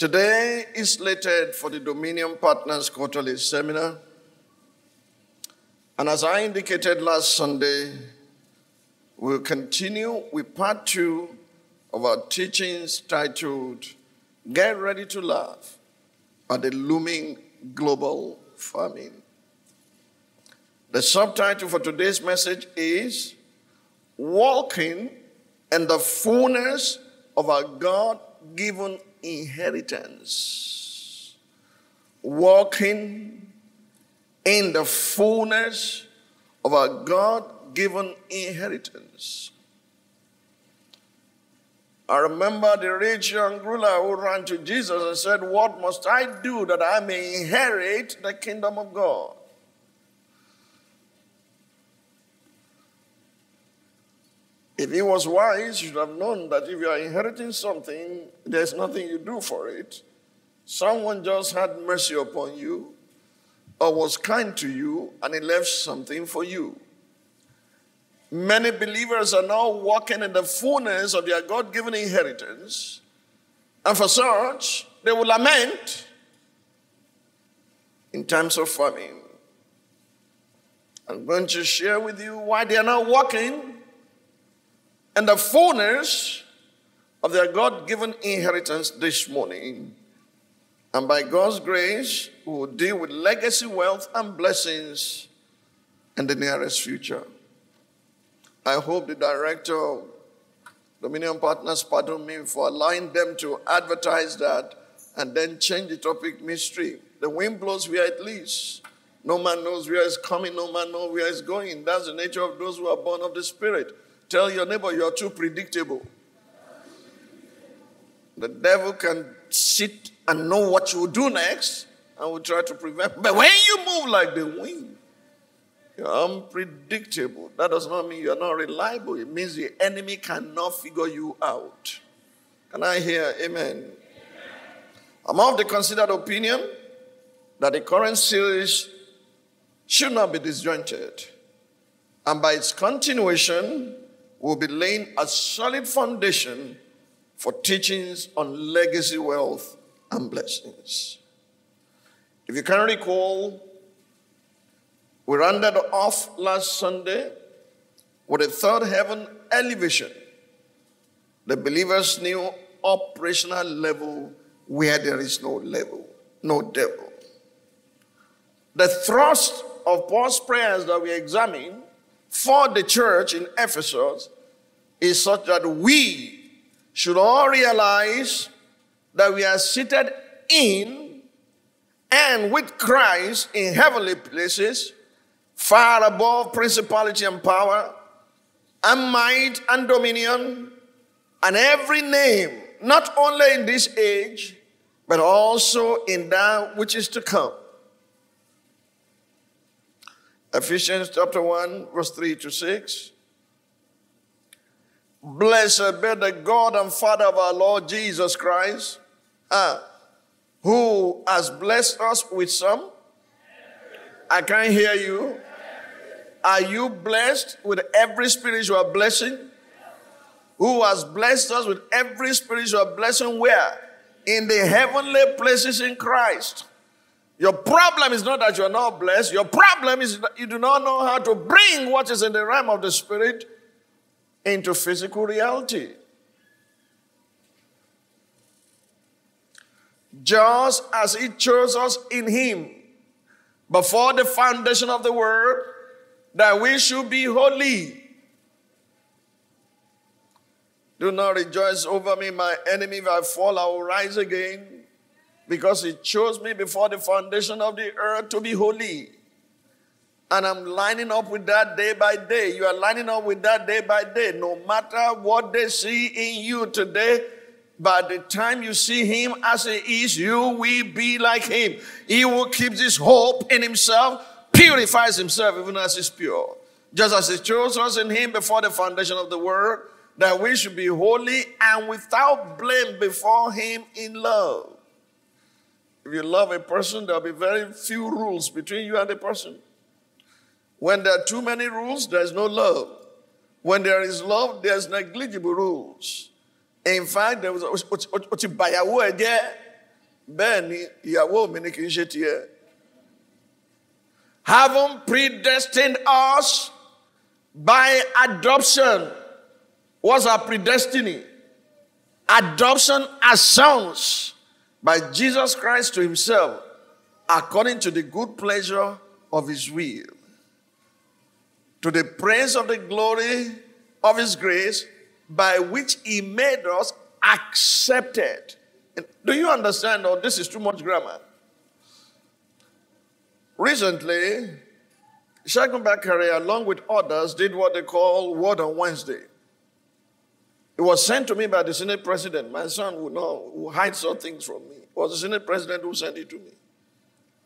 Today is slated for the Dominion Partners Quarterly Seminar. And as I indicated last Sunday, we'll continue with part two of our teachings titled Get Ready to Laugh at the Looming Global Famine. The subtitle for today's message is Walking in the Fullness of Our God Given Inheritance. Walking in the fullness of our God given inheritance. I remember the rich young ruler who ran to Jesus and said, What must I do that I may inherit the kingdom of God? If he was wise, he should have known that if you are inheriting something, there's nothing you do for it. Someone just had mercy upon you or was kind to you and he left something for you. Many believers are now walking in the fullness of their God given inheritance, and for such, they will lament in times of famine. I'm going to share with you why they are not walking in the fullness of their God given inheritance this morning. And by God's grace, we will deal with legacy wealth and blessings in the nearest future. I hope the director of Dominion Partners pardon me for allowing them to advertise that and then change the topic mystery. The wind blows where it leads. No man knows where it's coming, no man knows where it's going. That's the nature of those who are born of the Spirit. Tell your neighbor you're too predictable. The devil can sit and know what you will do next and will try to prevent. But when you move like the wind, you're unpredictable. That does not mean you're not reliable. It means the enemy cannot figure you out. Can I hear amen? amen. I'm of the considered opinion that the current series should not be disjointed. And by its continuation, we'll be laying a solid foundation for teachings on legacy wealth and blessings. If you can recall, we rounded off last Sunday with a third heaven elevation, the believer's new operational level where there is no level, no devil. The thrust of Paul's prayers that we examine for the church in Ephesus is such that we should all realize that we are seated in and with Christ in heavenly places, far above principality and power, and might and dominion, and every name, not only in this age, but also in that which is to come. Ephesians chapter 1, verse 3 to 6. Blessed be the God and Father of our Lord Jesus Christ, uh, who has blessed us with some. I can't hear you. Are you blessed with every spiritual blessing? Who has blessed us with every spiritual blessing? Where? In the heavenly places in Christ. Your problem is not that you're not blessed. Your problem is that you do not know how to bring what is in the realm of the spirit into physical reality. Just as He chose us in Him before the foundation of the world, that we should be holy. Do not rejoice over me, my enemy. If I fall, I will rise again because he chose me before the foundation of the earth to be holy. And I'm lining up with that day by day. You are lining up with that day by day. No matter what they see in you today, by the time you see him as he is, you will be like him. He will keep this hope in himself, purifies himself even as he's pure. Just as he chose us in him before the foundation of the world, that we should be holy and without blame before him in love. If you love a person, there'll be very few rules between you and the person. When there are too many rules, there's no love. When there is love, there's negligible rules. In fact, there was bẹ́ẹ̀ ni ìyàwó mi ni kì. Having predestined us by adoption. What's our predestiny? Adoption as sons by Jesus Christ to himself according to the good pleasure of his will. To the praise of the glory of his grace by which he made us accepted. Do you understand? Or this is too much grammar. Recently, Shegun Bakare, along with others, did what they call Word on Wednesday. It was sent to me by the Senate president. My son would not would hide some things from me. It was the Senate president who sent it to me.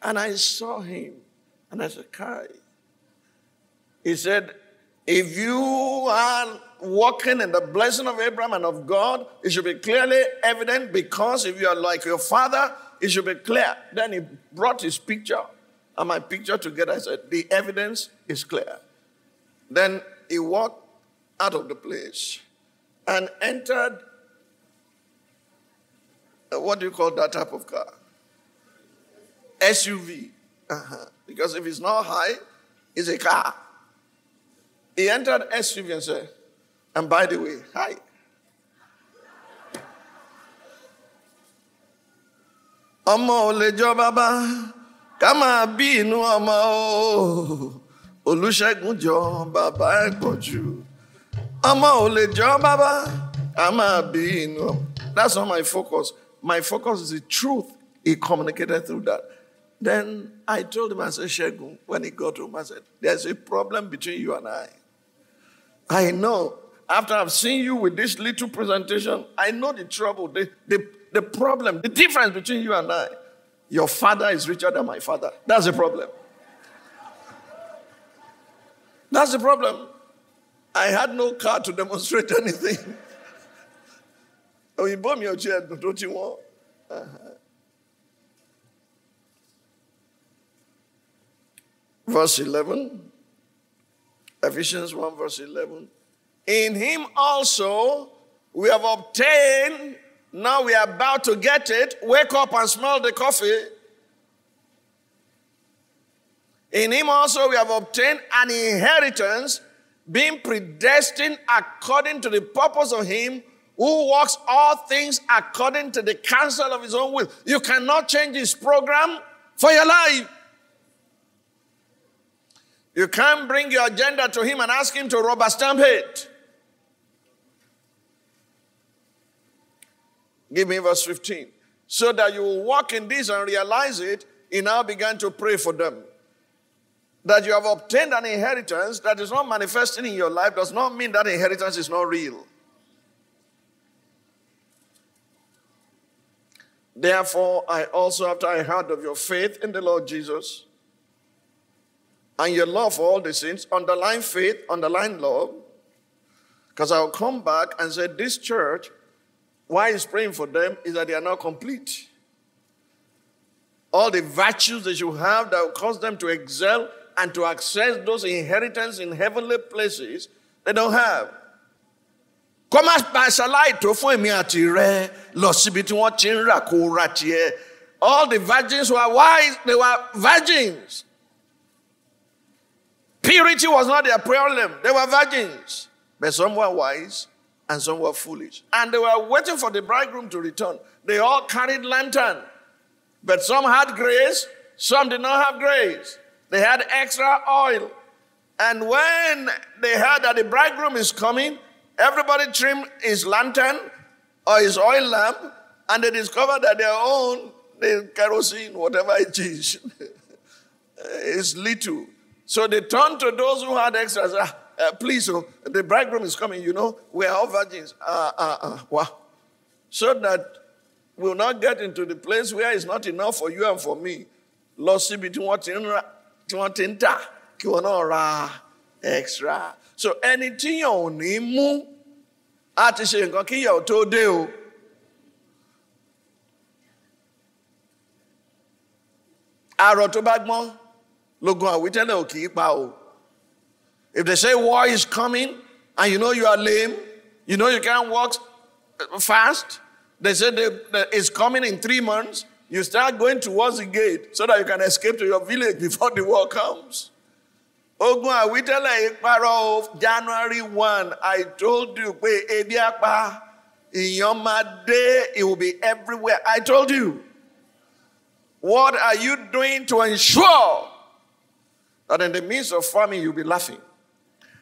And I saw him, and I said, Kai. He said, if you are walking in the blessing of Abraham and of God, it should be clearly evident because if you are like your father, it should be clear. Then he brought his picture and my picture together. I said, The evidence is clear. Then he walked out of the place and entered what do you call that type of car? SUV. Uh-huh. Because if it's not high, it's a car. He entered SUV and said, and by the way, hi. ọmọ ò lè jọ bàbá ká máa bí inú ọmọ o olùṣègùn jọ bàbá ẹ pọ̀ jù ọmọ ò lè jọ bàbá bí inú ọmọ. That's not my focus. My focus is the truth. He communicated through that. Then I told him, I said, Shegun, when he got home, I said, There's a problem between you and I. I know. After I've seen you with this little presentation, I know the trouble, the, the, the problem, the difference between you and I. Your father is richer than my father. That's the problem. That's the problem. I had no car to demonstrate anything. Oh, you bought me a chair, don't you want? Uh-huh. Verse 11. Ephesians 1, verse 11. In him also we have obtained, now we are about to get it. Wake up and smell the coffee. In him also we have obtained an inheritance, being predestined according to the purpose of him who works all things according to the counsel of his own will. You cannot change his program for your life. You can't bring your agenda to him and ask him to rubber stamp it. Give me verse 15. So that you will walk in this and realize it, he now began to pray for them. That you have obtained an inheritance that is not manifesting in your life does not mean that inheritance is not real. Therefore, I also, after I heard of your faith in the Lord Jesus and your love for all the saints, underline faith, underline love, because I'll come back and say, This church, why is praying for them is that they are not complete. All the virtues that you have that will cause them to excel and to access those inheritance in heavenly places, they don't have. kọ́ má fún èmi àti rẹ lọ síbi tí wọ́n ti ń rà kó ra tiẹ̀. All the virgins were wise, they were virgins. Purity was not their problem, they were virgins. But some were wise and some were foolish. And they were waiting for the bridegroom to return. They all carried lantern. But some had grace, some did not have grace. They had extra oil. And when they heard that the bridegroom is coming, everybody trimmed his lantern or his oil lamp, and they discovered that their own the kerosene, whatever it is, is little. So they turned to those who had extras. Uh, uh, please, oh, the bridegroom is coming. You know, we are all virgins. Uh, uh, uh, wow. So that we'll not get into the place where it's not enough for you and for me. Lọ síbi tí wọ́n ti tí wọ́n ti ń tà kí wọ́n náà ra extra. So tíyàn ò ní mú á ti ṣe nǹkan kíyàn ò tó dé o. Àrọ̀ tó bá gbọ́n lógun àwítẹ́lẹ̀ ò kì pa o. If they say war is coming and you know you are lame, you know you can't walk fast, they say they, that it's coming in three months, you start going towards the gate so that you can escape to your village before the war comes. Ogun àwítẹ́lẹ̀ ìparọ́ January one I told you pé ebi apá ìyàn máa dé it will be everywhere I told you. What are you doing to ensure that in the midst of famine you'll be laughing?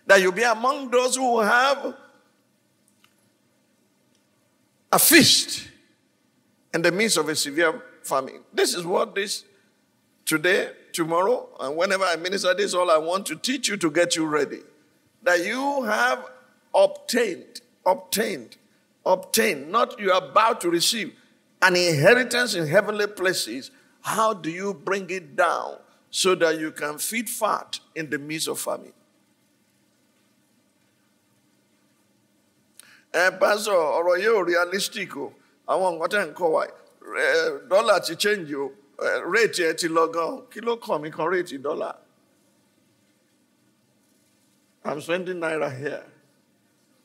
That you'll be among those who have a feast in the midst of a severe famine. This is what this today, tomorrow, and whenever I minister this, all I want to teach you to get you ready. That you have obtained, obtained, obtained, not you are about to receive an inheritance in heavenly places how do you bring it down so that you can feed fat in the midst of famine? Eh, ẹ pásọ ọ̀rọ̀ yóò realistic o àwọn nǹkan tẹ̀ ń Eh, dọ́là ti change o. Eh, rate ẹ ti lọ gan kí ló kàn mí kan I'm spending naira here.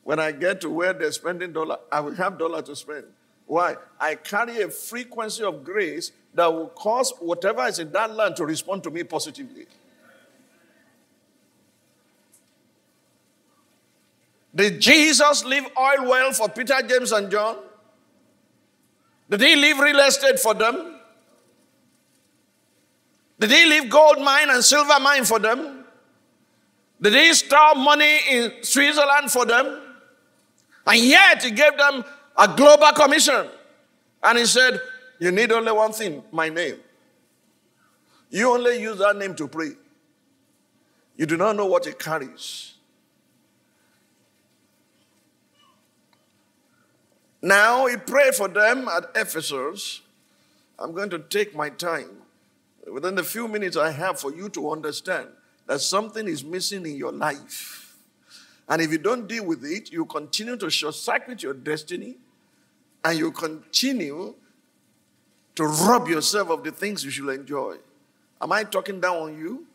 When I get to where they're spending dollar I will have dollar to spend. Why? I carry a frequency of grace that will cause whatever is in that land to respond to me positively. Did Jesus leave oil well for Peter, James, and John? Did he leave real estate for them? Did he leave gold mine and silver mine for them? Did he store money in Switzerland for them? And yet he gave them a global commission. And he said, you need only one thing my name. You only use that name to pray. You do not know what it carries. Now he prayed for them at Ephesus. I'm going to take my time within the few minutes I have for you to understand that something is missing in your life. And if you don't deal with it, you continue to short circuit your destiny and you continue to rob yourself of the things you should enjoy. Am I talking down on you?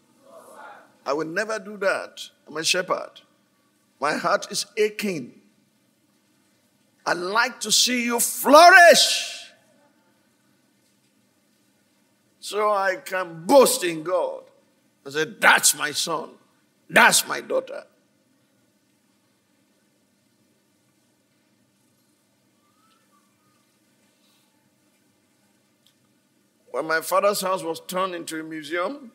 I will never do that. I'm a shepherd. My heart is aching. I like to see you flourish so I can boast in God. I said, That's my son. That's my daughter. When my father's house was turned into a museum,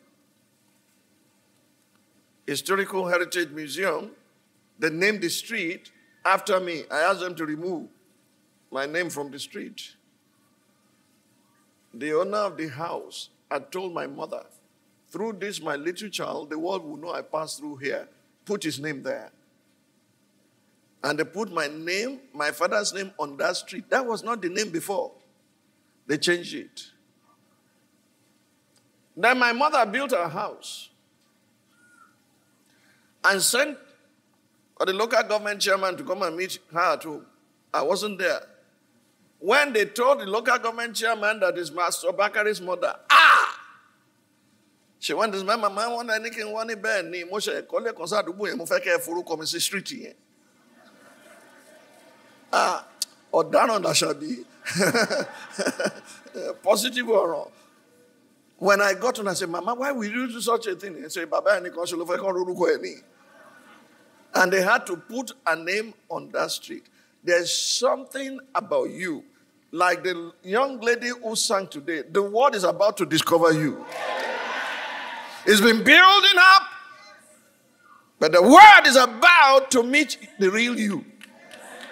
historical heritage museum, they named the street after me. I asked them to remove my name from the street. The owner of the house had told my mother, through this, my little child, the world will know I passed through here. Put his name there. And they put my name, my father's name on that street. That was not the name before. They changed it. Then my mother built a house and sent for the local government chairman to come and meet her at home. I wasn't there. When they told the local government chairman that is Master Bakare's mother, ah! She went to my mama, I want anything, one bed, ni mo ṣe kọ́lé kan sádùúgbò yẹn, mo ẹ forúkọ mi sí street yẹn. Ah, ọ̀daràn dàṣàbí. Positive ọ̀rọ̀. When I got on, I said, Mama, why will you do such a thing? He said, Baba, ẹnìkan ṣe ló fẹ́ kọ́ orúkọ ẹ̀ ní. And they had to put a name on that street. There's something about you. Like the young lady who sang today, the world is about to discover you. It's been building up, but the word is about to meet the real you.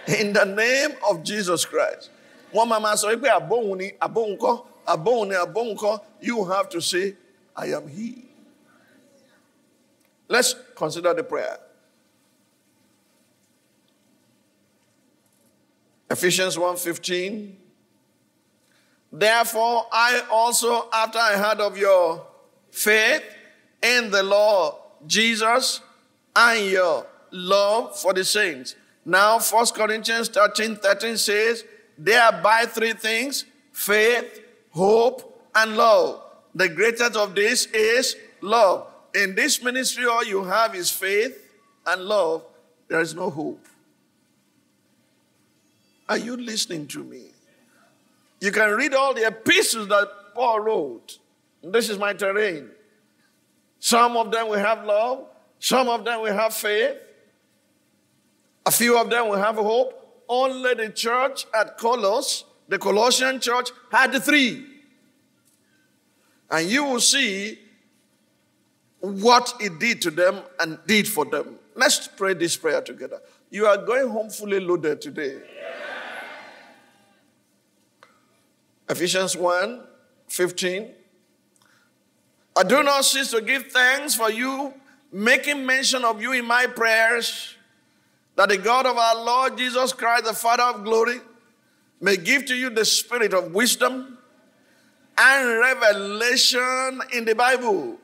In the name of Jesus Christ. One mama àbóhun you have to say I am he. Let's consider the prayer. Ephesians 1:15 Therefore I also after I heard of your faith in the Lord Jesus and your love for the saints. Now 1 Corinthians 13 13 says, Thereby three things faith, hope, and love. The greatest of this is love. In this ministry, all you have is faith and love. There is no hope. Are you listening to me? You can read all the epistles that Paul wrote. This is my terrain. Some of them will have love, some of them will have faith, a few of them will have hope. Only the church at Colossus, the Colossian church, had the three. And you will see what it did to them and did for them. Let's pray this prayer together. You are going home fully loaded today. Ephesians 1 15. I do not cease to give thanks for you, making mention of you in my prayers, that the God of our Lord Jesus Christ, the Father of glory, may give to you the spirit of wisdom and revelation in the Bible.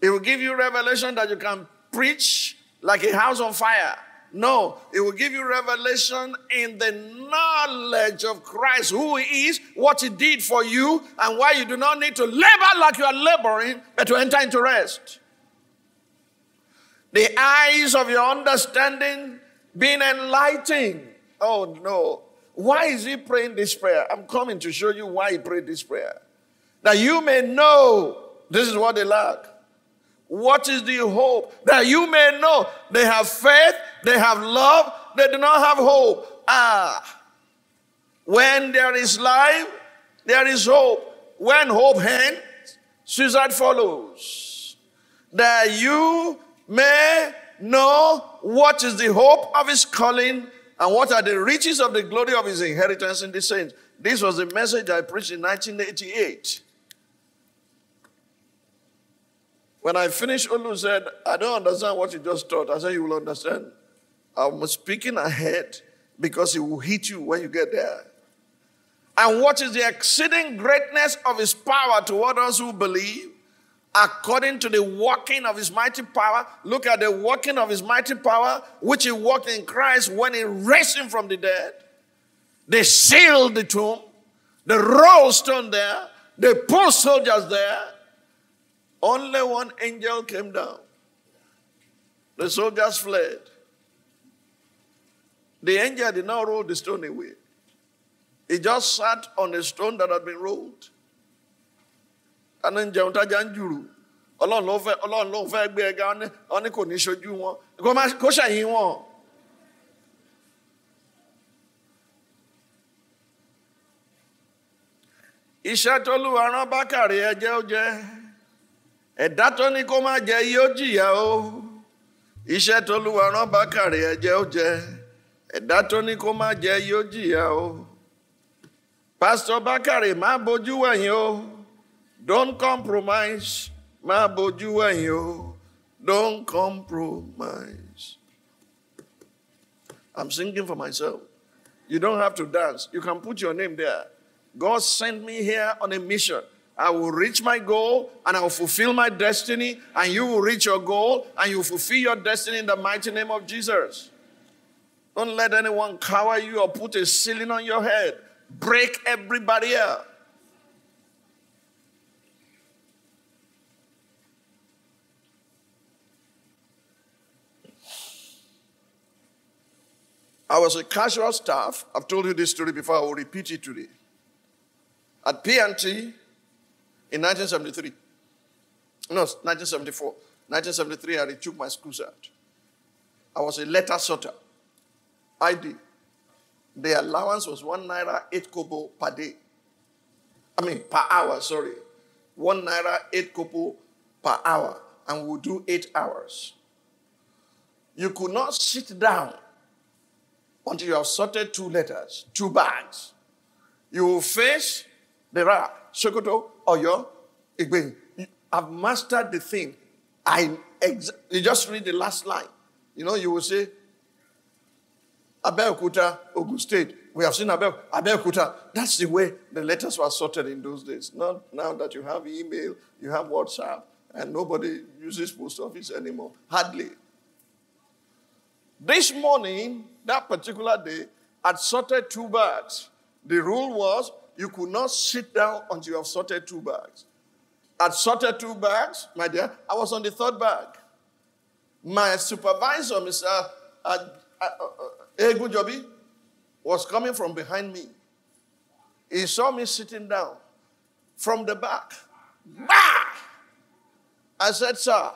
It will give you revelation that you can preach like a house on fire. No, it will give you revelation in the knowledge of Christ, who He is, what He did for you, and why you do not need to labor like you are laboring, but to enter into rest. The eyes of your understanding being enlightened. Oh no. Why is he praying this prayer? I'm coming to show you why he prayed this prayer. That you may know this is what they lack. What is the hope? That you may know they have faith, they have love, they do not have hope. Ah, when there is life, there is hope. When hope ends, suicide follows. That you may know what is the hope of his calling and what are the riches of the glory of his inheritance in the saints. This was the message I preached in 1988. When I finished, Olu said, I don't understand what you just taught. I said, You will understand. I'm speaking ahead because it will hit you when you get there. And what is the exceeding greatness of his power toward us who believe? According to the working of his mighty power, look at the working of his mighty power, which he worked in Christ when he raised him from the dead. They sealed the tomb, they rolled stone there, they put soldiers there, only one angel came down. The soldiers fled. The angel did not roll the stone away. He just sat on a stone that had been rolled. And then jẹun tájà ń jùrù. Ọlọ́run ló fẹ́ Ọlọ́run ló fẹ́ gbé ẹga wọn ní kò ní ṣojú wọn. Kó ṣẹ̀yìn wọn. Iṣẹ́ tó lù Bákàrí ẹjẹ́ ó jẹ́ ẹ̀dá tó ní kó má jẹ yóò jìyà o iṣẹ́ tó lúwa rán bákàrẹ̀ ẹ̀jẹ̀ ó jẹ ẹ̀dá tó ní kó má jẹ yóò jìyà o pásítọ̀ bákàrẹ̀ má bójú wẹ̀yìn o don't compromise má bójú wẹ̀yìn o don't compromise. I'm singing for myself. You don't have to dance. You can put your name there. God sent me here on a mission. I will reach my goal and I will fulfill my destiny, and you will reach your goal and you fulfill your destiny in the mighty name of Jesus. Don't let anyone cower you or put a ceiling on your head. Break every barrier. I was a casual staff. I've told you this story before. I will repeat it today. At P&T, in 1973. No, 1974. 1973, I retook my school cert. I was a letter sorter. ID. The allowance was one naira, eight kobo per day. I mean, per hour, sorry. One naira, eight kobo per hour. And we'll do eight hours. You could not sit down until you have sorted two letters, two bags. You will face the ra, Sokoto, Oyo, Igbe. I've mastered the thing. I ex- you just read the last line. You know, you will say, Abeokuta, Ogun State. We have seen Abel, Abeokuta. That's the way the letters were sorted in those days. Not now that you have email, you have WhatsApp, and nobody uses post office anymore. Hardly. This morning, that particular day, I'd sorted two bags. The rule was you could not sit down until you have sorted two bags. I'd sorted two bags, my dear. I was on the third bag. My supervisor, Mr. Uh, uh, uh, Egunjobi, was coming from behind me. He saw me sitting down from the back. Bah! I said, Sir,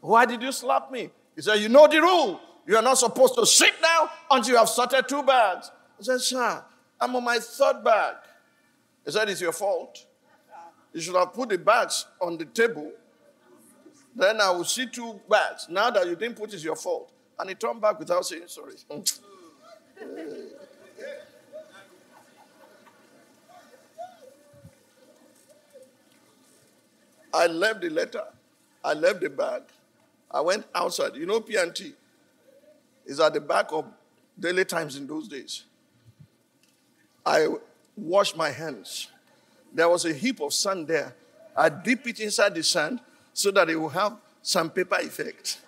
why did you slap me? He said, You know the rule. You are not supposed to sit down until you have sorted two bags. I said, Sir, I'm on my third bag. He said, It's your fault. You should have put the bags on the table. Then I will see two bags. Now that you didn't put it, it's your fault. And he turned back without saying sorry. I left the letter. I left the bag. I went outside. You know P&T is at the back of Daily Times in those days. I washed my hands. There was a heap of sand there. I dip it inside the sand so that it will have sandpaper effect.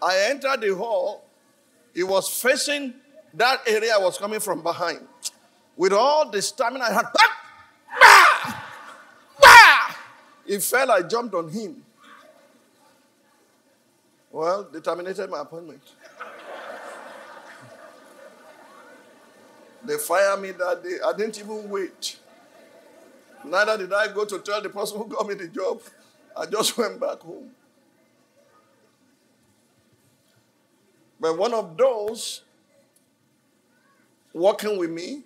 I entered the hall. It was facing that area I was coming from behind. With all the stamina I had, bah! Bah! It fell, I jumped on him. Well, they terminated my appointment. They fired me that day. I didn't even wait. Neither did I go to tell the person who got me the job. I just went back home. But one of those working with me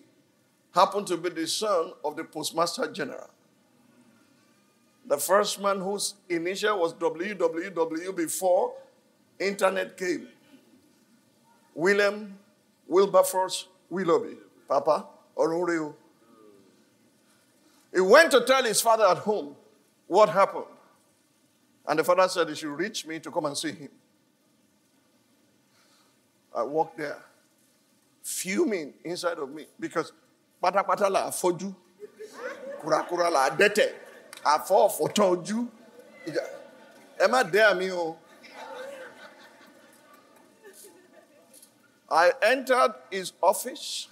happened to be the son of the postmaster general. The first man whose initial was WWW before internet came. William Wilberforce Willoughby, Papa Orunreu. He went to tell his father at home what happened. And the father said he should reach me to come and see him. I walked there, fuming inside of me because pátápátá la afọ́jú, kúrakúra la adẹ́tẹ̀, afọ́ ọ̀fọ̀tán ojú. Ẹ má dẹ́ àmì. I entered his office,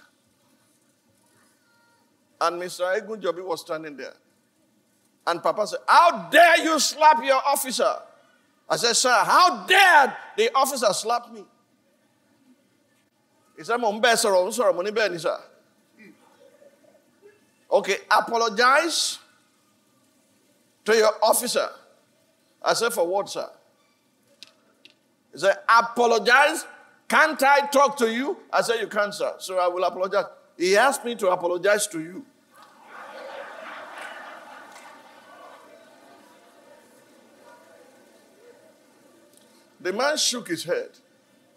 and Mr. Egunjobi was standing there. And Papa said, How dare you slap your officer? I said, Sir, how dare the officer slap me? He said, Mo sorry, sorry, money ben, sir. Okay, apologize to your officer. I said, For what, sir? He said, Apologize can't I talk to you? I said, You can't, sir. So I will apologize. He asked me to apologize to you. the man shook his head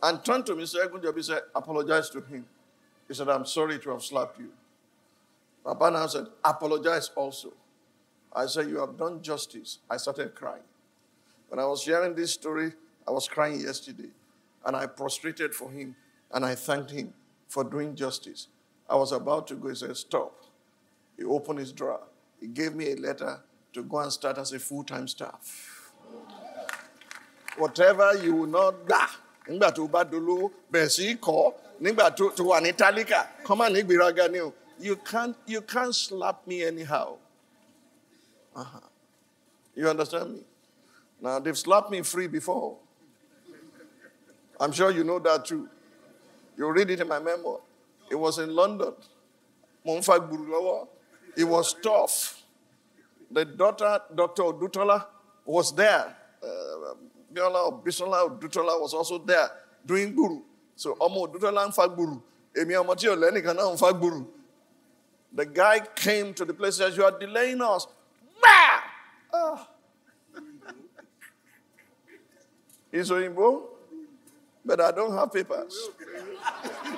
and turned to Mr. Egunjobi said, Apologize to him. He said, I'm sorry to have slapped you. Papa now said, Apologize also. I said, You have done justice. I started crying. When I was sharing this story, I was crying yesterday. And I prostrated for him and I thanked him for doing justice. I was about to go. He said, Stop. He opened his drawer. He gave me a letter to go and start as a full time staff. Whatever you will not gbà nígbà tó bá dolówó bẹ̀rẹ̀ sí kọ́ nígbà tó wà ní tálíkà kọ́má ní gbéraga. You can't, you can't slap me anyhow. Uh-huh. You understand me? Now, they've slapped me free before. I'm sure you know that too. You read it in my memoir. It was in London. It was tough. The daughter, Dr. Odutola, was there. Uh, Biola Bisola Odutola was also there doing guru. So Omo Odutola and Fagburu. Emi Amati Olenika and Fagburu. The guy came to the place and says, You are delaying us. Bah! Ah. He's but I don't have papers.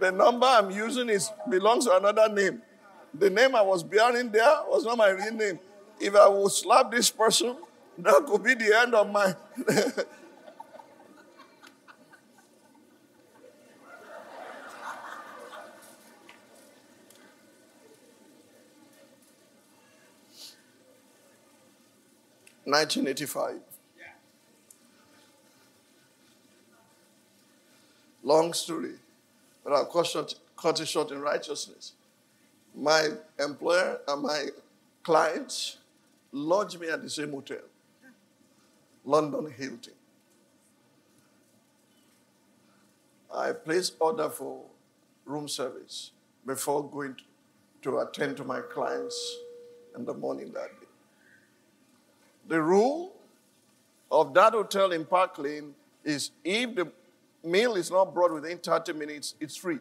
The number I'm using is belongs to another name. The name I was bearing there was not my real name. If I would slap this person, that could be the end of my. Nineteen eighty-five. Long story, but I've cut, short, cut it short in righteousness. My employer and my clients lodged me at the same hotel, London Hilton. I placed order for room service before going to, to attend to my clients in the morning that day. The rule of that hotel in Park Lane is if the meal is not brought within 30 minutes, it's free.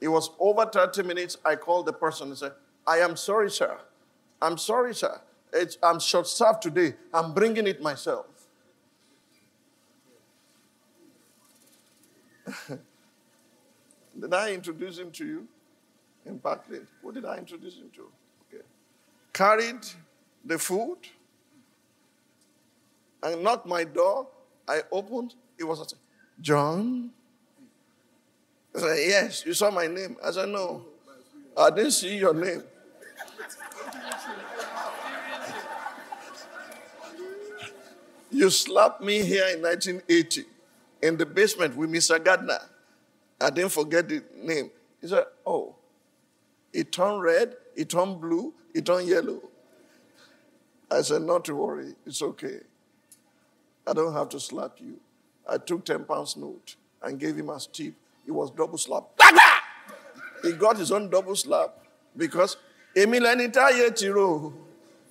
It was over 30 minutes. I called the person and said, I am sorry, sir. I'm sorry, sir. It's, I'm short staffed today. I'm bringing it myself. did I introduce him to you in Barclay? Who did I introduce him to? Okay. Carried the food and knocked my door. I opened. It was a, John. I said, Yes, you saw my name. I said, No, I didn't see your name. you slapped me here in 1980 in the basement with Mr. Gardner. I didn't forget the name. He said, Oh, it turned red, it turned blue, it turned yellow. I said, Not to worry, it's okay. I don't have to slap you. I took 10 pounds note and gave him as tip. It was double slap. He got his own double slap because èmi lẹni táyé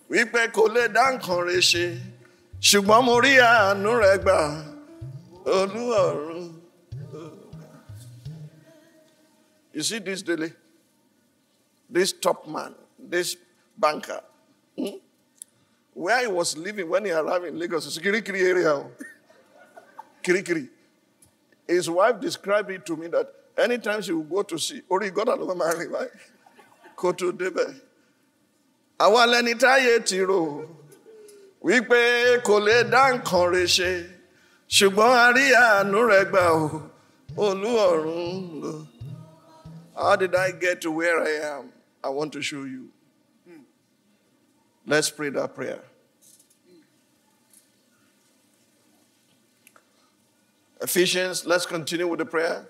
wípé kò lè dá nǹkan rẹ̀ ṣe. You see this daily? This top man, this banker, hmm? where he was living when he arrived in Lagos, Kirikiri area. Kirikiri. His wife described it to me that anytime she would go to see, oh, or he got another man, right? Go to Debe. Àwa lẹni táyé ti rò wípé kò lè dá nǹkan rẹ̀ ṣe ṣùgbọ́n ó olú ọ̀run. How did I get to where I am? I want to show you. Hmm. Let's pray that prayer. Ephesians, let's continue with the prayer.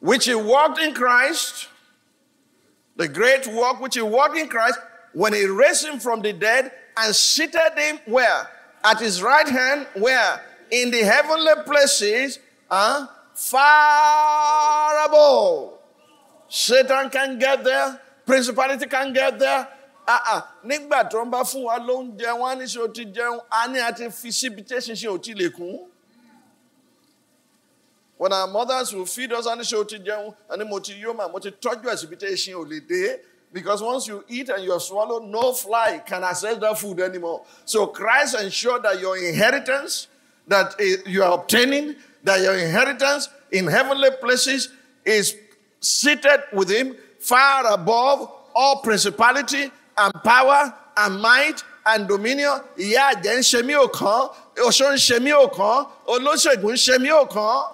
Which he walked in Christ, the great work which he walked in Christ, when he raised him from the dead and seated him where? At his right hand, where? In the heavenly places, huh? far above. Satan can get there, principality can get there. Ah ah, nígbà tó ń bá fún wa lóúnjẹ wọn ní ṣe o ti jẹun, a ní àti fi síbi tí ṣinṣin ò ti lè kún. When our mothers will feed us, a ní ṣe o ti jẹun, a ní mo ti yó mà, mo ti tọ́jú ẹ̀ síbi ò lè dé. Because once you eat and you have swallowed, no fly can access that food anymore. So Christ ensured that your inheritance that you are obtaining that your inheritance in heavenly places is seated with him far above all principality and power and might and dominion. Ìyá àjẹ́ ń ṣe mí ò oṣó ń ṣe mí ò olóṣègùn ń ṣe mí ò.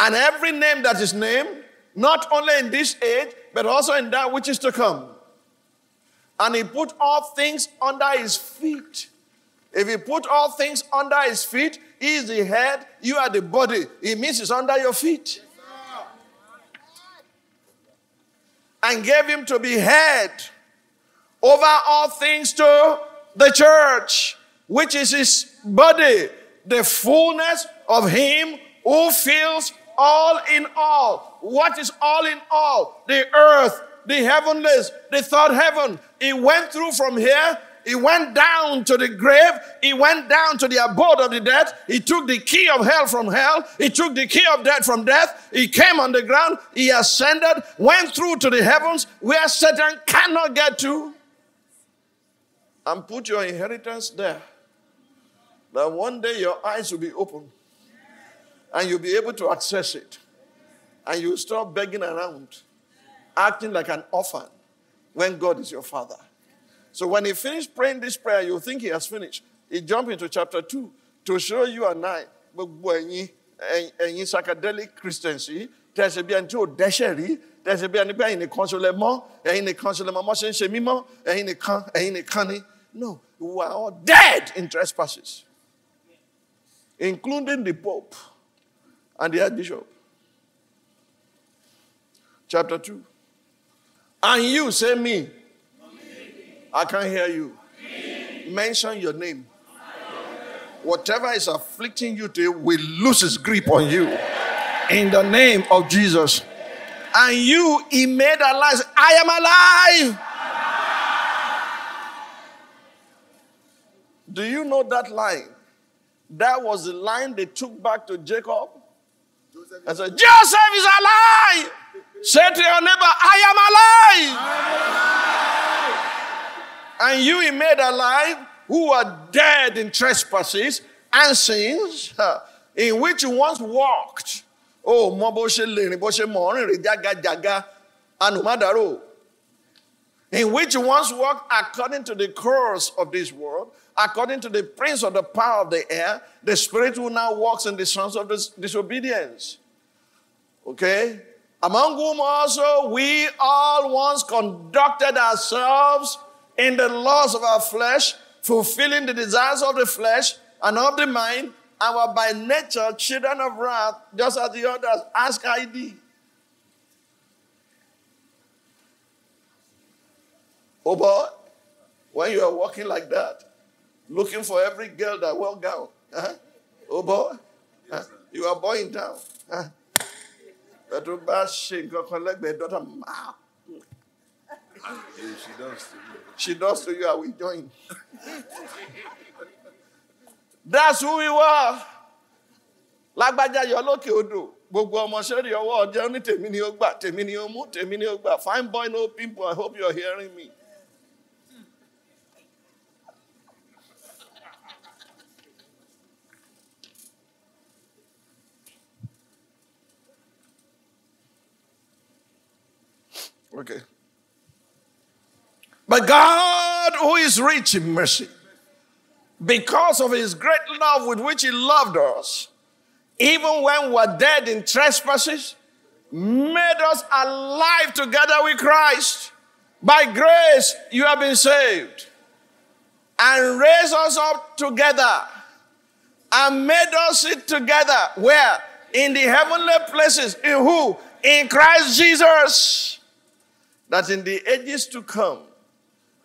And every name that is named, not only in this age, but also in that which is to come. And he put all things under his feet. If he put all things under his feet, he is the head, you are the body. It means it's under your feet. And gave him to be head over all things to the church, which is his body, the fullness of him who fills all in all. What is all in all? The earth, the heavenlies, the third heaven. He went through from here he went down to the grave. He went down to the abode of the dead. He took the key of hell from hell. He took the key of death from death. He came on the ground. He ascended, went through to the heavens where Satan cannot get to. And put your inheritance there. That one day your eyes will be open and you'll be able to access it. And you'll stop begging around, acting like an orphan when God is your father. So when he finished praying this prayer, you think he has finished. He jumped into chapter 2 to show you and I, gbogbo ẹ̀yin ẹ̀yin psychedelic Christians yìí tẹ̀sí bí ẹni tí ò dẹ́ṣẹ̀ rí tẹ̀sí bí ẹni pé ẹ̀yin nìkan ṣe lẹ mọ́ ẹ̀yin nìkan ṣe lẹ mọ́ ṣe ń ṣe mímọ́. No, we are all dead in trespasses, including the Pope and the Archbishop. Chapter 2. And you say me. I can't hear you. mention your name. Whatever is afflicting you today will lose its grip on you. In the name of Jesus. And you, he made alive. I am alive. Do you know that line? That was the line they took back to Jacob. And said, Joseph is alive. Say to your neighbor, I am alive. I am alive. And you he made alive who are dead in trespasses and sins, in which you once walked. Oh, bó bó mọ̀ jágajàga ànùmádàrò. In which you once walked according to the course of this world, according to the prince of the power of the air, the spirit who now walks in the sons of dis- disobedience. Okay? Among whom also we all once conducted ourselves in the laws of our flesh, fulfilling the desires of the flesh and of the mind, and were by nature children of wrath, just as the others. Ask ID. Oh boy, when you are walking like that, looking for every girl that will go, huh? oh boy, huh? you are boiling down. Huh? But to bash collect daughter. She does. She does to you, I will join. That's who we were. Lágbájá yọ lókè odò. Gbogbo ọmọ sẹ́rí ọwọ́ ọjọ́ ní tèmi ni ó gbà, tèmi ni ó mú, tèmi ni ó gbà. Fine boy, no pimple. I hope you're hearing me. Okay. But God, who is rich in mercy, because of his great love with which he loved us, even when we were dead in trespasses, made us alive together with Christ. By grace, you have been saved. And raised us up together and made us sit together. Where? In the heavenly places. In who? In Christ Jesus. That in the ages to come,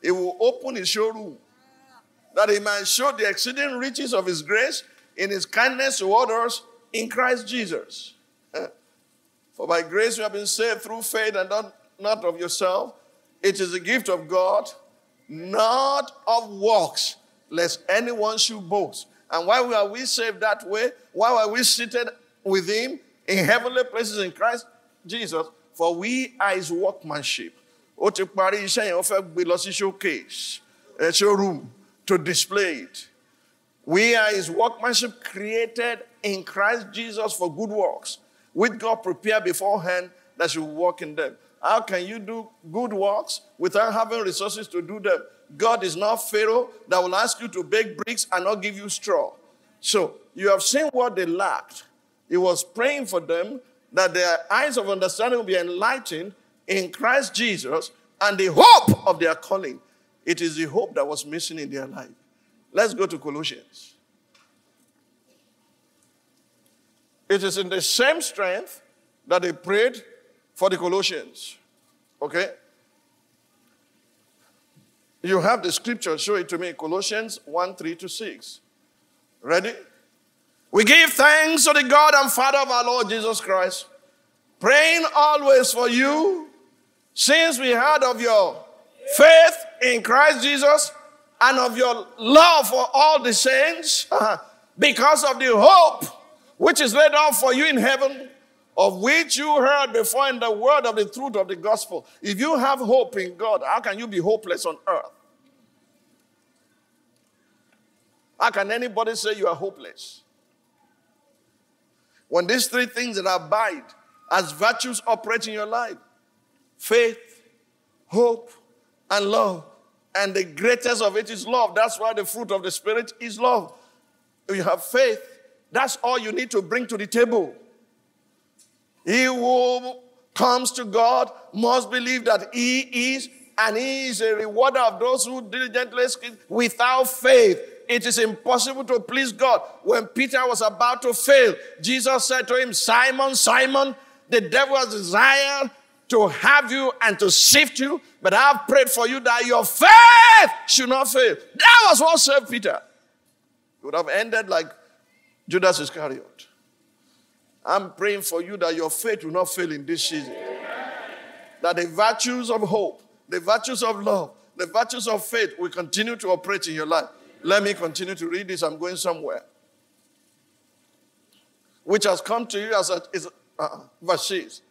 he will open his showroom that he might show the exceeding riches of his grace in his kindness toward us in Christ Jesus. For by grace you have been saved through faith and not, not of yourself. It is a gift of God, not of works, lest anyone should boast. And why are we saved that way? Why are we seated with him in heavenly places in Christ Jesus? For we are his workmanship. Ó ti parí iṣẹ́ yẹn, ó fẹ́ gbé lọ sí showcase, a showroom to display it. We are his workmanship created in Christ Jesus for good works, which God prepared beforehand that you walk in them. How can you do good works without having resources to do them? God is not Pharaoh that will ask you to bake bricks and not give you straw. So you have seen what they lacked. He was praying for them that their eyes of understanding will be enlightened in Christ Jesus and the hope of their calling. It is the hope that was missing in their life. Let's go to Colossians. It is in the same strength that they prayed for the Colossians. Okay? You have the scripture, show it to me. Colossians 1 3 to 6. Ready? We give thanks to the God and Father of our Lord Jesus Christ, praying always for you, since we heard of your faith in Christ Jesus and of your love for all the saints, uh-huh, because of the hope which is laid out for you in heaven, of which you heard before in the word of the truth of the gospel. If you have hope in God, how can you be hopeless on earth? How can anybody say you are hopeless? When these three things that abide as virtues operate in your life faith, hope, and love. And the greatest of it is love. That's why the fruit of the Spirit is love. You have faith, that's all you need to bring to the table. He who comes to God must believe that He is, and He is a rewarder of those who diligently seek. Without faith, it is impossible to please God. When Peter was about to fail, Jesus said to him, Simon, Simon, the devil has desired to have you and to sift you, but I've prayed for you that your faith should not fail. That was what saved Peter. It would have ended like Judas Iscariot. I'm praying for you that your faith will not fail in this season. That the virtues of hope, the virtues of love, the virtues of faith will continue to operate in your life. Let me continue to read this. I'm going somewhere. Which has come to you as a, is, uh, verse 6.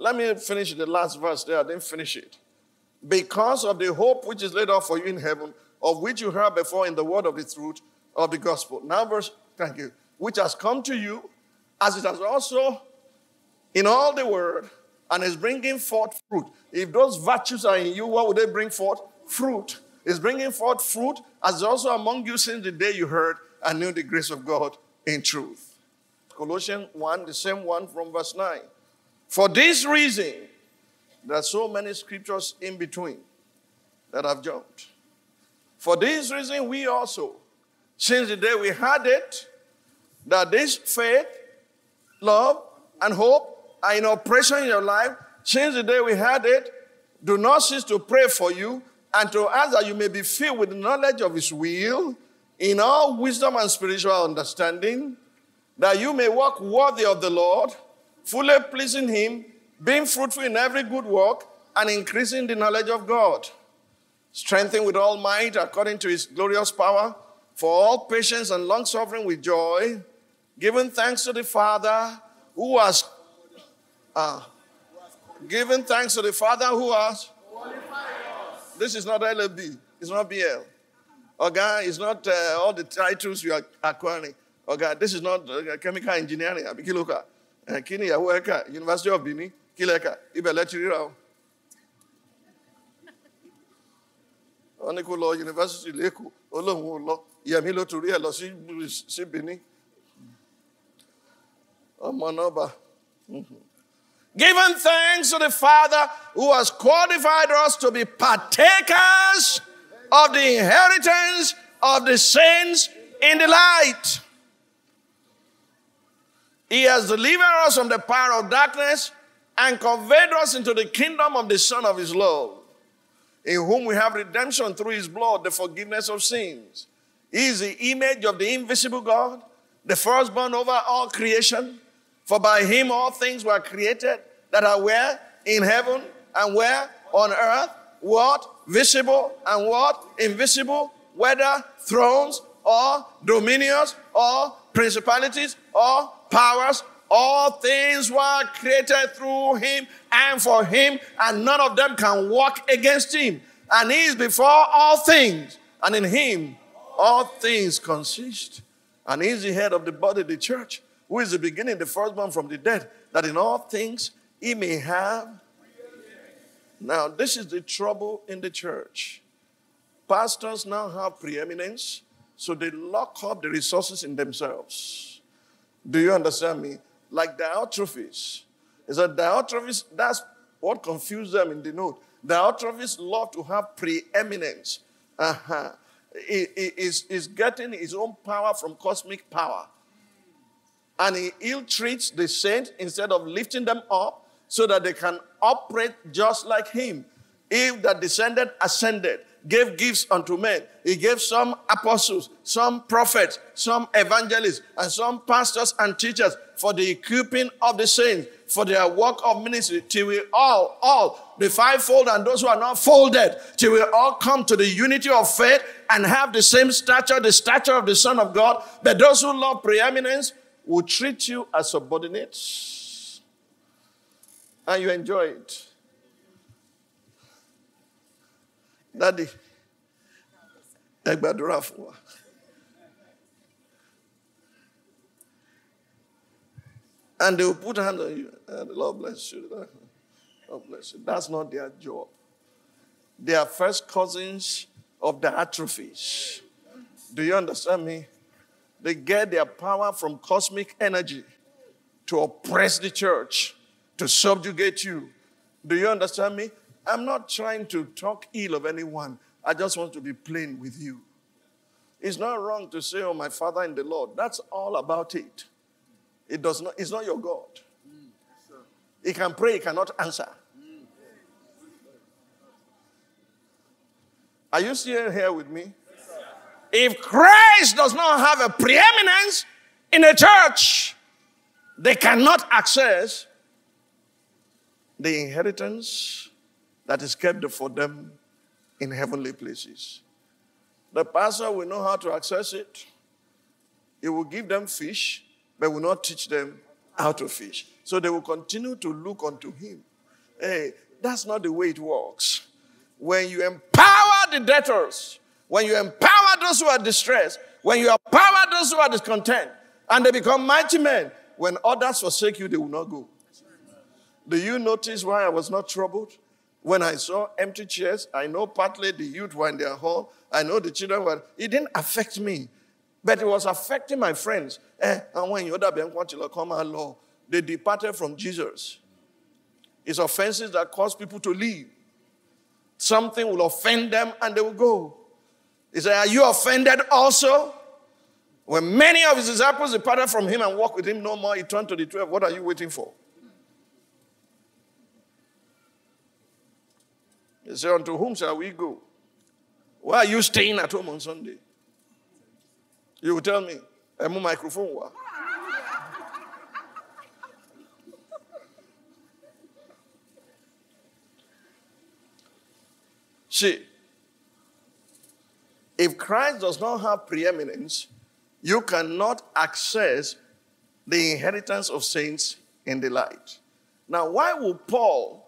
Let me finish the last verse there. I didn't finish it. Because of the hope which is laid up for you in heaven, of which you heard before in the word of the truth of the gospel. Now, verse, thank you. Which has come to you, as it has also in all the world, and is bringing forth fruit. If those virtues are in you, what would they bring forth? Fruit. Is bringing forth fruit, as also among you since the day you heard and knew the grace of God in truth. Colossians 1, the same one from verse 9. For this reason, there are so many scriptures in between that I've jumped. For this reason, we also, since the day we had it, that this faith, love, and hope are in operation in your life, since the day we had it, do not cease to pray for you and to ask that you may be filled with the knowledge of His will in all wisdom and spiritual understanding, that you may walk worthy of the Lord fully pleasing Him, being fruitful in every good work, and increasing the knowledge of God. Strengthened with all might according to His glorious power, for all patience and long suffering with joy, giving thanks to the Father who has. Uh, giving thanks to the Father who has. This is not LLB, it's not BL. Okay, it's not uh, all the titles you are acquiring. Okay, this is not uh, chemical engineering. Abikiluka. Eh, ni ìyàwó ẹ̀ka University of Benin ibẹ̀ o. wọ́n ní kó lọ lẹ́kọ̀ọ́ olóhùn lọ ló torí ẹ̀ lọ sí Benin ọmọ náà bá. Thanks to the Father who has qualified us to be partakers of the inheritance of the saints in the light. He has delivered us from the power of darkness and conveyed us into the kingdom of the Son of His love, in whom we have redemption through His blood, the forgiveness of sins. He is the image of the invisible God, the firstborn over all creation. For by Him all things were created that are where? In heaven and where? On earth. What? Visible and what? Invisible. Whether thrones or dominions or principalities or powers, all things were created through him and for him, and none of them can walk against him. And he is before all things, and in him all things consist. And he is the head of the body, the church, who is the beginning, the firstborn from the dead, that in all things he may have. Now, this is the trouble in the church. Pastors now have preeminence, so they lock up the resources in themselves. Do you understand me? Like Diotrephes. Is that Diotrephes, that's what confused them in the note. Diotrephes love to have preeminence. Uh-huh. He, he getting his own power from cosmic power. And he ill treats the saints instead of lifting them up so that they can operate just like him. If that descended ascended, gave gifts unto men. He gave some apostles, some prophets, some evangelists, and some pastors and teachers for the equipping of the saints, for their work of ministry, till we all, all, the fivefold and those who are not folded, till we all come to the unity of faith and have the same stature, the stature of the Son of God. But those who love preeminence will treat you as subordinates. And you enjoy it. Daddy, ẹ gbàdúrà fún wa. And they will put hands on you. And the Lord bless you. God bless you. That's not their job. They are first cousins of Diotrephes. Do you understand me? They get their power from cosmic energy to oppress the church, to subjugate you. Do you understand me? I'm not trying to talk ill of anyone. I just want to be plain with you. It's not wrong to say, Oh, my father in the Lord. That's all about it. It does not, it's not your God. He can pray, he cannot answer. Are you still here with me? If Christ does not have a preeminence in a church, they cannot access the inheritance that is kept for them in heavenly places. The pastor will know how to access it. He will give them fish, but will not teach them how to fish. So they will continue to look unto him. Hey, that's not the way it works. When you empower the debtors, when you empower those who are distressed, when you empower those who are discontent, and they become mighty men, when others forsake you, they will not go. Do you notice why I was not troubled? When I saw empty chairs, I know partly the youth were in their hall, I know the children were, it didn't affect me, but it was affecting my friends. Eh, and when you come along, they departed from Jesus. It's offenses that cause people to leave. Something will offend them and they will go. He said, Are you offended also? When many of his disciples departed from him and walked with him no more, he turned to the twelve. What are you waiting for? He said, Unto whom shall we go? Why are you staying at home on Sunday? You will tell me. I'm a microphone. See, if Christ does not have preeminence, you cannot access the inheritance of saints in the light. Now, why would Paul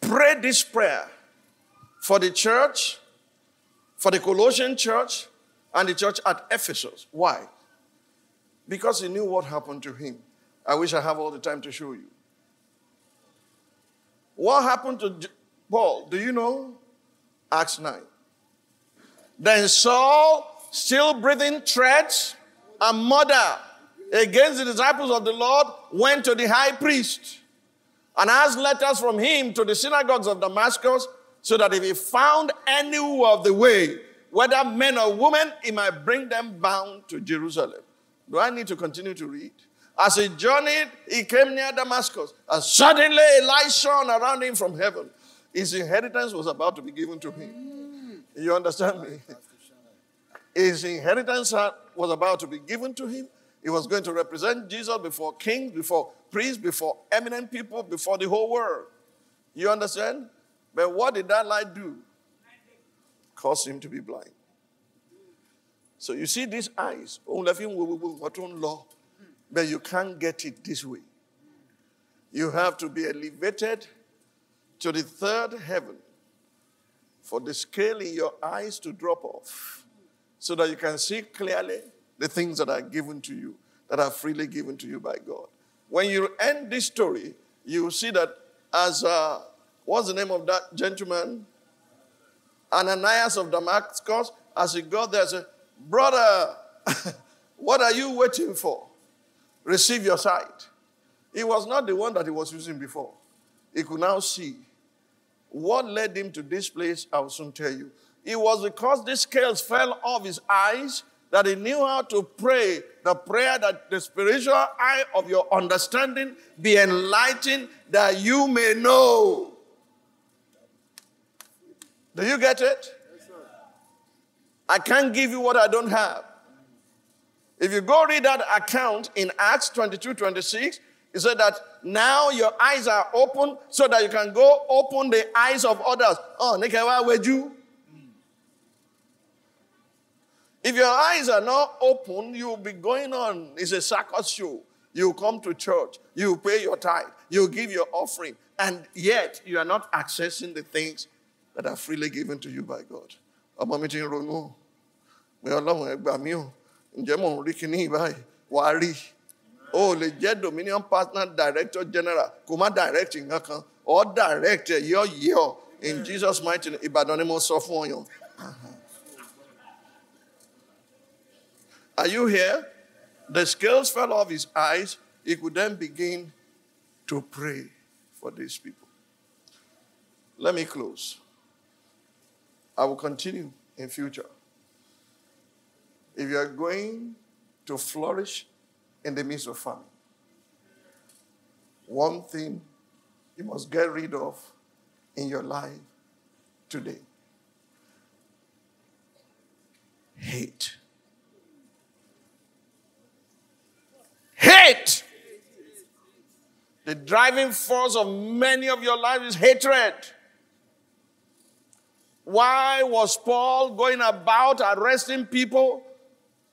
pray this prayer for the church, for the Colossian church, and the church at Ephesus? Why? Because he knew what happened to him. I wish I have all the time to show you. What happened to Paul? Do you know? Acts 9. Then Saul, still breathing threats and murder against the disciples of the Lord, went to the high priest and asked letters from him to the synagogues of Damascus so that if he found any of the way, whether men or women, he might bring them bound to Jerusalem. Do I need to continue to read? As he journeyed, he came near Damascus, and suddenly a light shone around him from heaven. His inheritance was about to be given to him. You understand me? His inheritance was about to be given to him. He was going to represent Jesus before kings, before priests, before eminent people, before the whole world. You understand? But what did that light do? Cause him to be blind. So you see these eyes, but you can't get it this way. You have to be elevated to the third heaven for the scale in your eyes to drop off so that you can see clearly the things that are given to you, that are freely given to you by God. When you end this story, you see that as, uh, what's the name of that gentleman? Ananias of Damascus, as he got there, said, Brother, what are you waiting for? Receive your sight. He was not the one that he was using before. He could now see. What led him to this place, I will soon tell you. It was because the scales fell off his eyes that he knew how to pray the prayer that the spiritual eye of your understanding be enlightened that you may know. Do you get it? I can't give you what I don't have. If you go read that account in Acts 22 26, he said that now your eyes are open so that you can go open the eyes of others. Oh, Nikewa, where'd you? If your eyes are not open, you'll be going on. It's a circus show. You come to church, you pay your tithe, you give your offering, and yet you are not accessing the things that are freely given to you by God. ọmọ mi ti ń ronú mi ọlọ́run ǹjẹ́ wàá rí i o lè jẹ́ dominion partner director general kò má direct nǹkan kan or direct ẹ̀ yọ in jesus mighty name ìbàdàn ni mo sọ. Are you here? The scales fell off his eyes. He could then begin to pray for these people. Let me close. I will continue in future. If you are going to flourish in the midst of famine. One thing you must get rid of in your life today hate. Hate. The driving force of many of your lives is hatred. Why was Paul going about arresting people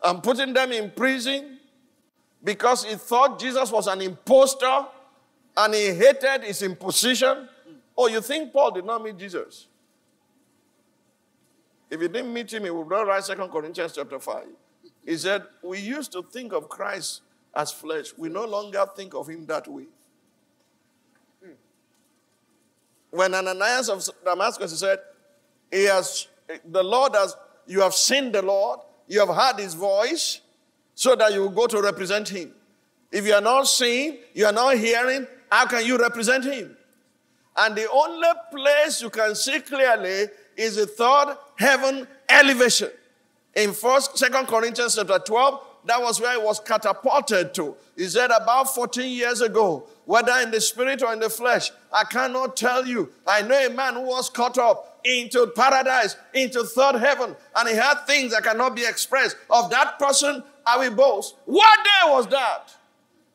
and putting them in prison? Because he thought Jesus was an impostor and he hated his imposition. Oh, you think Paul did not meet Jesus? If he didn't meet him, he would not write 2 Corinthians chapter 5. He said, We used to think of Christ as flesh. We no longer think of him that way. When Ananias of Damascus said, he has, the Lord has, you have seen the Lord, you have heard his voice, so that you go to represent him. If you are not seeing, you are not hearing, how can you represent him? And the only place you can see clearly is the third heaven elevation. In first, second Corinthians chapter 12, that was where he was catapulted to. He said about 14 years ago, whether in the spirit or in the flesh, I cannot tell you. I know a man who was caught up into paradise, into third heaven, and he had things that cannot be expressed. Of that person, I will boast. What day was that?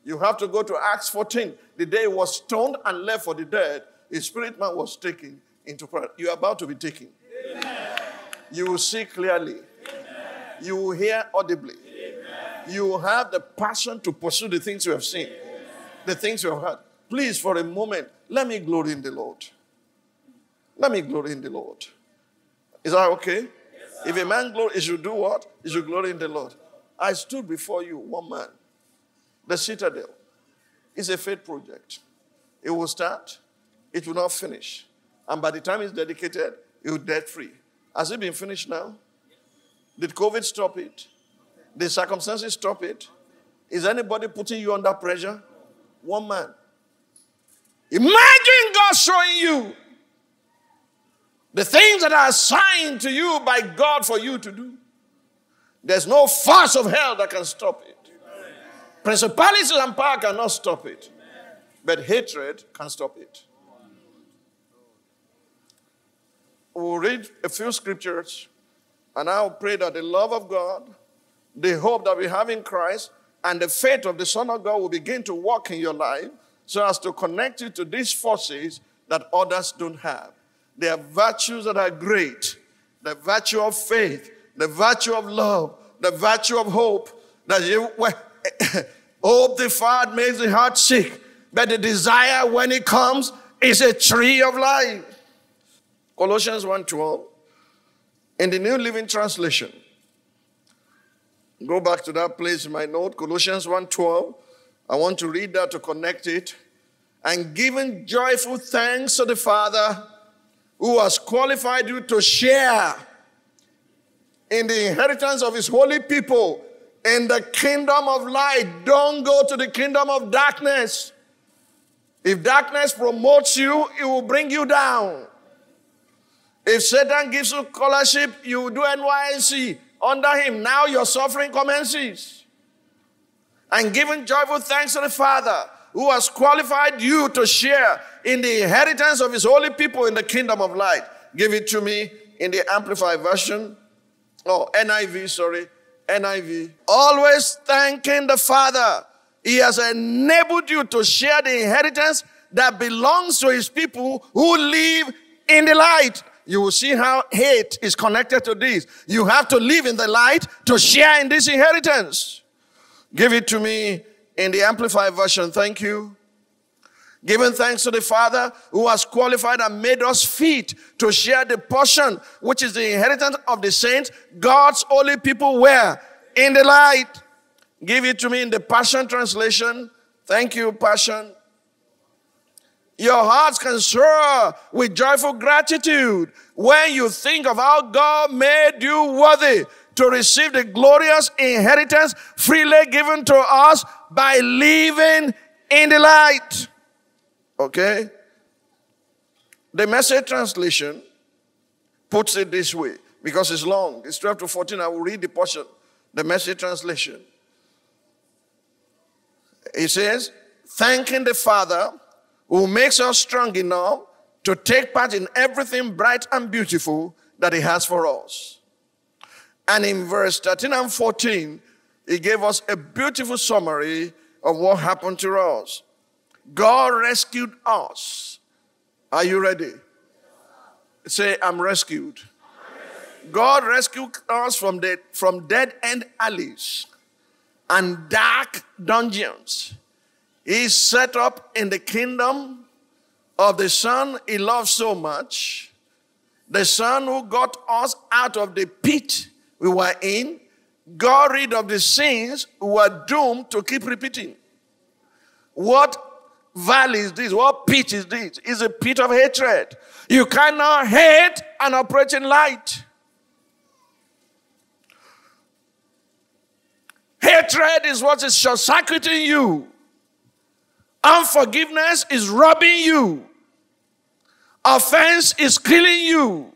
You have to go to Acts 14. The day he was stoned and left for the dead. His spirit man was taken into paradise. You are about to be taken. Amen. You will see clearly. Amen. You will hear audibly. Amen. You will have the passion to pursue the things you have seen, the things you have heard. Please, for a moment, let me glory in the Lord. Let me glory in the Lord. Is that okay? Yes, if a man glory, he should do what? He should glory in the Lord. I stood before you, one man. The citadel is a faith project. It will start, it will not finish. And by the time it's dedicated, it will debt free. Has it been finished now? Did COVID stop it? Did circumstances stop it? Is anybody putting you under pressure? One man. Imagine God showing you the things that are assigned to you by God for you to do. There's no force of hell that can stop it. Principalities and power cannot stop it. But hatred can stop it. We'll read a few scriptures and I'll pray that the love of God, the hope that we have in Christ, and the faith of the Son of God will begin to work in your life so as to connect you to these forces that others don't have. There are virtues that are great the virtue of faith, the virtue of love, the virtue of hope. That you, hope deferred makes the heart sick, but the desire when it comes is a tree of life. Colossians 1:12 in the New Living Translation. Go back to that place in my note, Colossians 1:12. I want to read that to connect it. And giving joyful thanks to the Father who has qualified you to share in the inheritance of his holy people in the kingdom of light. Don't go to the kingdom of darkness. If darkness promotes you, it will bring you down. If Satan gives you scholarship, you do NYSC under him. Now your suffering commences. And giving joyful thanks to the Father who has qualified you to share in the inheritance of his holy people in the kingdom of light. Give it to me in the Amplified Version. Oh, NIV, sorry. NIV. Always thanking the Father. He has enabled you to share the inheritance that belongs to his people who live in the light. You will see how hate is connected to this. You have to live in the light to share in this inheritance. Give it to me in the Amplified Version. Thank you. Giving thanks to the Father who has qualified and made us fit to share the portion which is the inheritance of the saints, God's holy people where? In the light. Give it to me in the Passion Translation. Thank you, Passion. Your hearts can soar with joyful gratitude when you think of how God made you worthy to receive the glorious inheritance freely given to us by living in the light. Okay? The message translation puts it this way because it's long. It's 12 to 14. I will read the portion. The message translation. It says, thanking the Father who makes us strong enough to take part in everything bright and beautiful that He has for us. And in verse 13 and 14, he gave us a beautiful summary of what happened to us. God rescued us. Are you ready? Say, I'm rescued. God rescued us from, the, from dead end alleys and dark dungeons. He set up in the kingdom of the Son he loved so much, the Son who got us out of the pit we were in, got rid of the sins we are doomed to keep repeating. What valley is this? What pit is this? It's a pit of hatred. You cannot hate an in light. Hatred is what is short circuiting you. Unforgiveness is robbing you. Offense is killing you.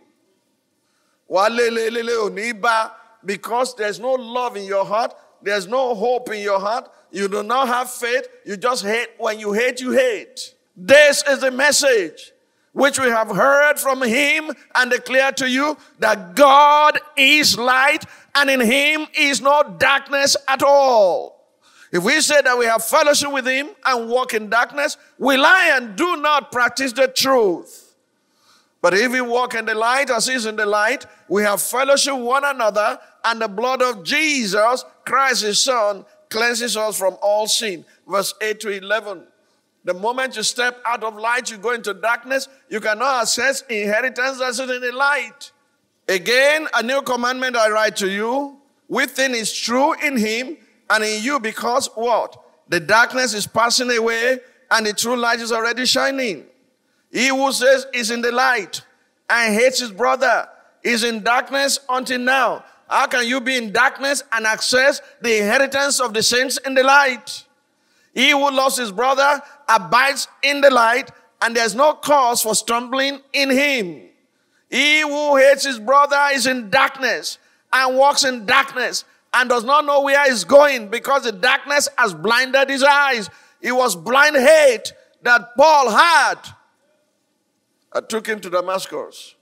Because there's no love in your heart, there's no hope in your heart, you do not have faith, you just hate. When you hate, you hate. This is the message which we have heard from him and declare to you that God is light and in him is no darkness at all. If we say that we have fellowship with him and walk in darkness, we lie and do not practice the truth. But if we walk in the light as he is in the light, we have fellowship one another, and the blood of Jesus, Christ his son, cleanses us from all sin. Verse 8 to 11. The moment you step out of light, you go into darkness, you cannot access inheritance that's in the light. Again, a new commandment I write to you. Within is true in him and in you because what? The darkness is passing away and the true light is already shining. He who says is in the light and hates his brother is in darkness until now. How can you be in darkness and access the inheritance of the saints in the light? He who loves his brother abides in the light, and there's no cause for stumbling in him. He who hates his brother is in darkness and walks in darkness and does not know where he's going because the darkness has blinded his eyes. It was blind hate that Paul had. that took him to Damascus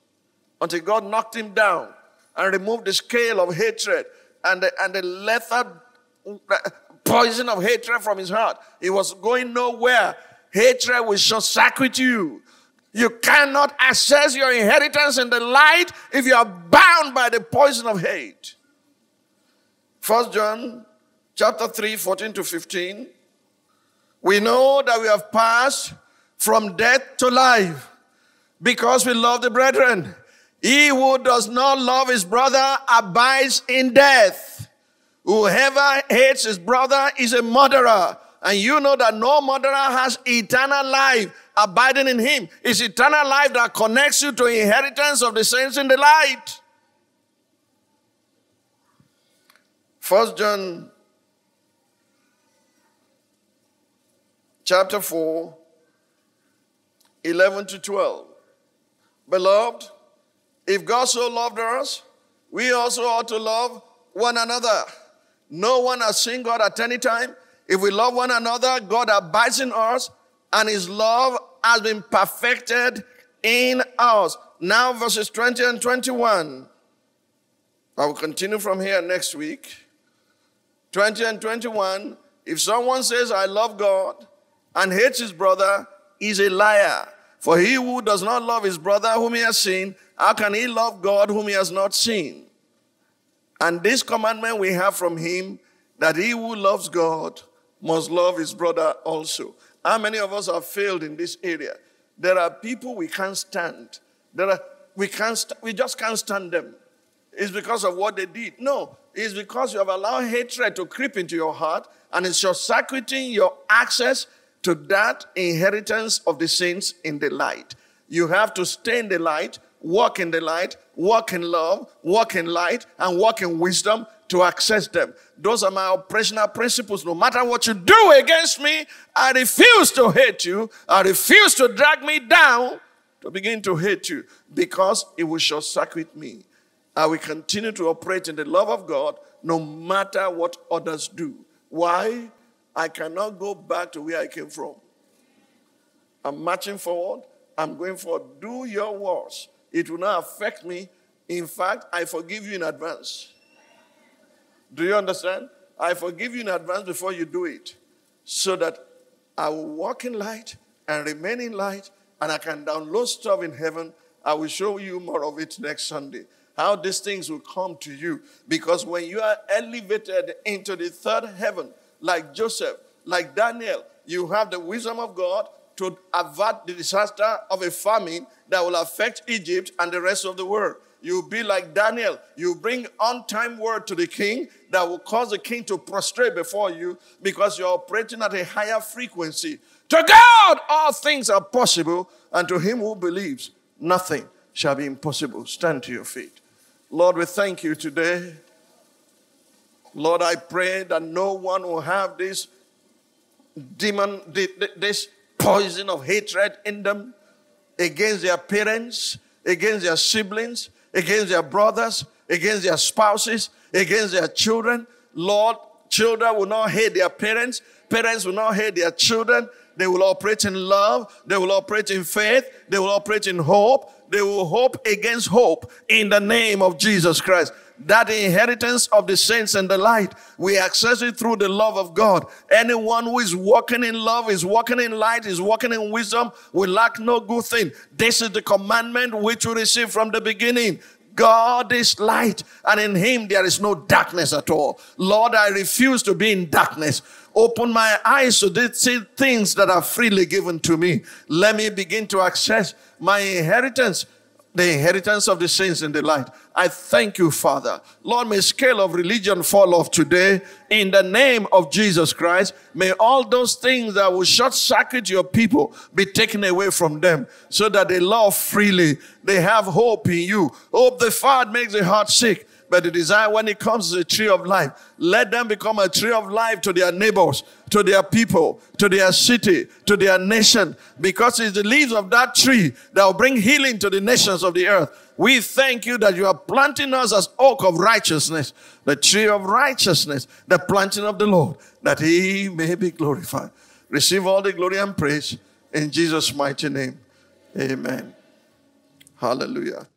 until God knocked him down and removed the scale of hatred and the, and the lethal poison of hatred from his heart. He was going nowhere. Hatred will short circuit you. You cannot access your inheritance in the light if you are bound by the poison of hate. First John chapter 3, 14 to 15. We know that we have passed from death to life because we love the brethren. He who does not love his brother abides in death. Whoever hates his brother is a murderer. And you know that no murderer has eternal life abiding in him. It's eternal life that connects you to inheritance of the saints in the light. First John chapter 4, 11 to 12. Beloved, if God so loved us, we also ought to love one another. No one has seen God at any time. If we love one another, God abides in us, and his love has been perfected in us. Now, verses 20 and 21. I will continue from here next week. 20 and 21. If someone says, I love God and hates his brother, he's a liar. For he who does not love his brother whom he has seen, how can he love God whom he has not seen? And this commandment we have from him that he who loves God must love his brother also. How many of us have failed in this area? There are people we can't stand. There are we can't st- we just can't stand them. It's because of what they did. No, it's because you have allowed hatred to creep into your heart and it's your circuiting your access to that inheritance of the saints in the light. You have to stay in the light walk in the light, walk in love, walk in light, and walk in wisdom to access them. Those are my operational principles. No matter what you do against me, I refuse to hate you. I refuse to drag me down to begin to hate you because it will short circuit me. I will continue to operate in the love of God no matter what others do. Why? I cannot go back to where I came from. I'm marching forward. I'm going forward. Do your worst it will not affect me. In fact, I forgive you in advance. Do you understand? I forgive you in advance before you do it so that I will walk in light and remain in light and I can download stuff in heaven. I will show you more of it next Sunday. How these things will come to you. Because when you are elevated into the third heaven, like Joseph, like Daniel, you have the wisdom of God to avert the disaster of a famine that will affect Egypt and the rest of the world. You'll be like Daniel. You bring on time word to the king that will cause the king to prostrate before you because you're operating at a higher frequency. To God, all things are possible, and to him who believes, nothing shall be impossible. Stand to your feet. Lord, we thank you today. Lord, I pray that no one will have this demon, this poison of hatred in them against their parents, against their siblings, against their brothers, against their spouses, against their children. Lord, children will not hate their parents, parents will not hate their children. They will operate in love, they will operate in faith, they will operate in hope, they will hope against hope in the name of Jesus Christ that inheritance of the saints and the light. We access it through the love of God. Anyone who is walking in love, is walking in light, is walking in wisdom, will lack no good thing. This is the commandment which we received from the beginning. God is light, and in him there is no darkness at all. Lord, I refuse to be in darkness. Open my eyes to see things that are freely given to me. Let me begin to access my inheritance the inheritance of the saints in the light. I thank you, Father. Lord, may scale of religion fall off today in the name of Jesus Christ. May all those things that will short circuit your people be taken away from them so that they love freely. They have hope in you. Hope the deferred makes the heart sick but the desire when it comes to the tree of life, let them become a tree of life to their neighbors, to their people, to their city, to their nation, because it's the leaves of that tree that will bring healing to the nations of the earth. We thank you that you are planting us as oak of righteousness, the tree of righteousness, the planting of the Lord, that he may be glorified. Receive all the glory and praise in Jesus' mighty name. Amen. Hallelujah.